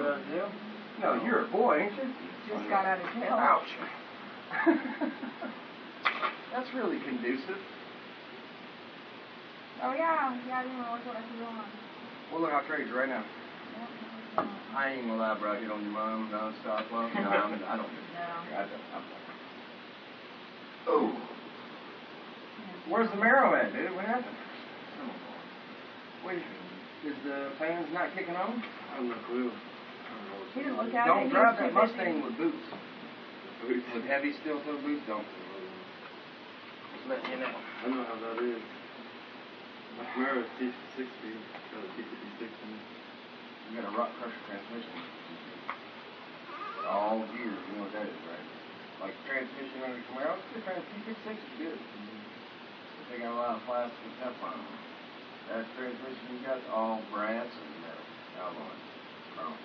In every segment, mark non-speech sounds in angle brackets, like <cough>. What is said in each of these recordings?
Got out of jail? No, you're a boy, ain't you? Just got out of jail. Ouch. <laughs> That's really conducive. Oh yeah, yeah, I didn't realize what I was on. Well, look, I'll trade you right now. I ain't gonna lie, bro. I hit on your mom nonstop. Well, no, I'm, I don't. <laughs> No. I don't. I'm, oh, where's the marrow at, dude? What happened? Oh, Wait, is the fans not kicking on? I have no clue. He didn't look at it. Don't He drive was that too busy. Mustang with boots. Boots. With heavy steel toe boots, don't. Just letting you know. I know how that is. My Camaro is T60, got a T56 in it. You got a rock crusher transmission. All gears, you know what that is, right? Like transmission on a Camaro, it's good. Trans T56 is good. But they got a lot of plastic and Teflon. on them. That transmission you got all brass and metal, alloy, chrome.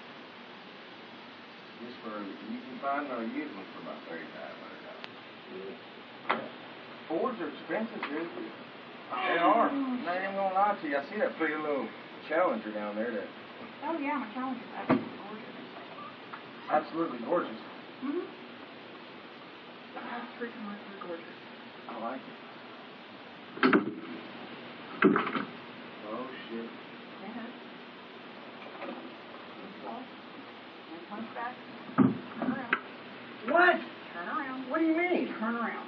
Just for you can find a used one for about thirty five hundred dollars. Fords are expensive, dude. They are. I'm not even gonna lie to you. I see that pretty little Challenger down there that Oh yeah, my calendar's absolutely gorgeous. absolutely gorgeous. Mm-hmm. That's freaking absolutely gorgeous. I like it. Oh shit. Yeah. Well, and punch back. Turn around. What? Turn around. What do you mean? Turn around.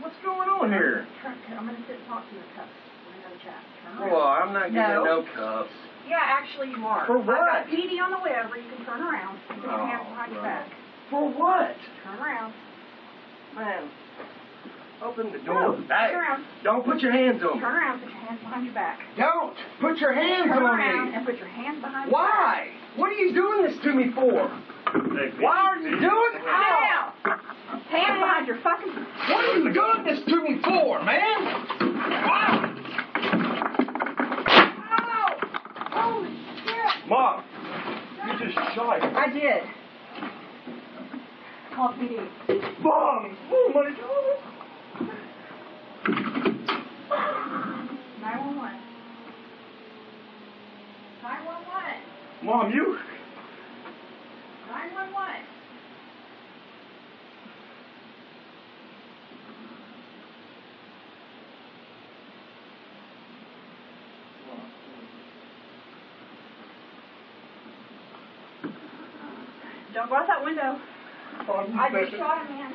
What's going on here? Turn, I'm gonna sit and talk to you in cups. We're gonna have a chat. Turn around. Well, I'm not giving No. no cups. Yeah, actually you are. For I've got what? PD on the web where you can turn around. and Put your Oh, hands behind your back. For what? Turn around. Man. Open the No, door. turn Hey, around. don't put your hands on me. Turn around. Put your hands behind your back. Don't put your hands Turn on around and put your hands behind your back. Why? What are you doing this to me for? Why are you doing it? Now! Hands behind your fucking... What are you doing this to me for, man? Wow. Ow! Holy shit! Mom, you just shot him. I did. Call PD. Mom, oh my God. 911. 911. Mom, you. 911. Don't go out that window. I just shot a man